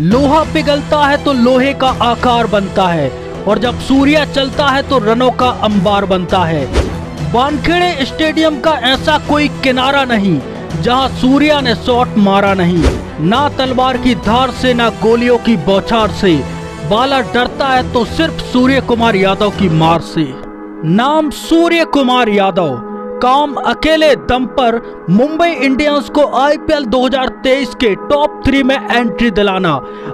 लोहा पिघलता है तो लोहे का आकार बनता है, और जब सूर्य चलता है तो रनों का अंबार बनता है। बानखेड़े स्टेडियम का ऐसा कोई किनारा नहीं, जहाँ सूर्या ने शॉट मारा नहीं। ना तलवार की धार से, ना गोलियों की बौछार से। बाला डरता है तो सिर्फ़ सूर्य कुमार यादव की मार से। नाम सूर्य कुमार यादव। काम अकेले दम पर मुंबई इंडियंस को आईपीएल 2023 के टॉप थ्री में एंट्री दिलाना।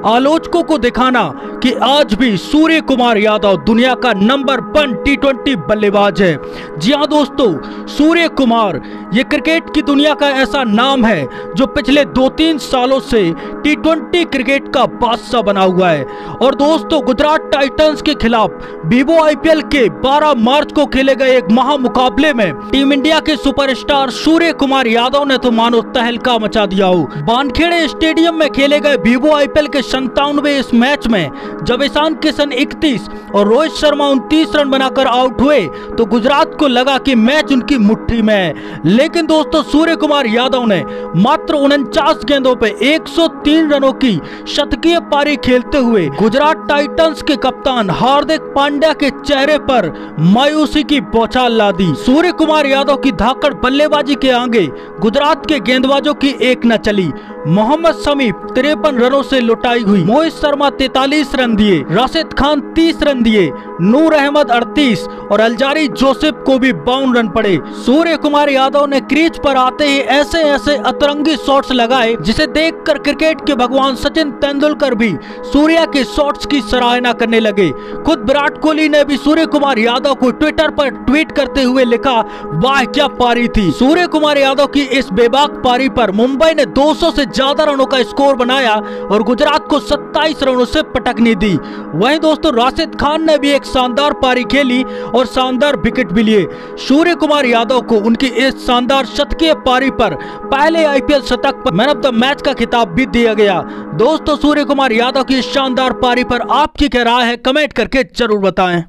आलोचकों को दिखाना कि आज भी सूर्य कुमार यादव दुनिया का नंबर वन टी बल्लेबाज है। जी हाँ दोस्तों सूर्य कुमार ये क्रिकेट की दुनिया का ऐसा नाम है जो पिछले दो तीन सालों से टी क्रिकेट का बादशाह बना हुआ है। और दोस्तों, गुजरात टाइटंस के खिलाफ बीबो आईपीएल के 12 मार्च को खेले गए एक महामुकाबले में टीम इंडिया के सुपरस्टार सूर्य कुमार यादव ने तो मानो तहलका मचा दिया हो। बानखेड़े स्टेडियम में खेले गए बीबो आईपीएल के संतानवे इस मैच में जब ईशान किशन 31 और रोहित शर्मा उनतीस रन बनाकर आउट हुए तो गुजरात को लगा कि मैच उनकी मुट्ठी में है। लेकिन दोस्तों, सूर्य कुमार यादव ने मात्र उनचास गेंदों पे 103 रनों की शतकीय पारी खेलते हुए गुजरात टाइटंस के कप्तान हार्दिक पांड्या के चेहरे पर मायूसी की बौछार ला दी। सूर्य कुमार यादव की धाकड़ बल्लेबाजी के आगे गुजरात के गेंदबाजों की एक न चली। मोहम्मद शमी तिरपन रनों से लुटाई हुई। मोहित शर्मा तैतालीस रन दिए, राशिद खान तीस रन दिए, नूर अहमद अड़तीस और अलजारी जोसेफ को भी बावन रन पड़े। सूर्य कुमार यादव ने क्रीज पर आते ही ऐसे ऐसे अतरंगी शॉट्स लगाए, जिसे देखकर क्रिकेट के भगवान सचिन तेंदुलकर भी सूर्या के शॉट्स की सराहना करने लगे। खुद विराट कोहली ने भी सूर्य कुमार यादव को ट्विटर पर ट्वीट करते हुए लिखा, वाह, क्या पारी थी। सूर्य कुमार यादव की इस बेबाक पारी पर मुंबई ने 200 से ज़्यादा रनों का स्कोर बनाया और गुजरात को 27 रनों से पटकनी दी। वहीं दोस्तों, राशिद खान ने भी एक शानदार पारी खेली और शानदार विकेट भी लिए। सूर्य कुमार यादव को उनकी इस शानदार शतकीय पारी पर पहले आईपीएल शतक पर मैन ऑफ़ द मैच का खिताब भी दिया गया। दोस्तों सूर्य कुमार यादव की शानदार पारी पर आपकी क्या राय है? कमेंट करके ज़रूर बताएँ।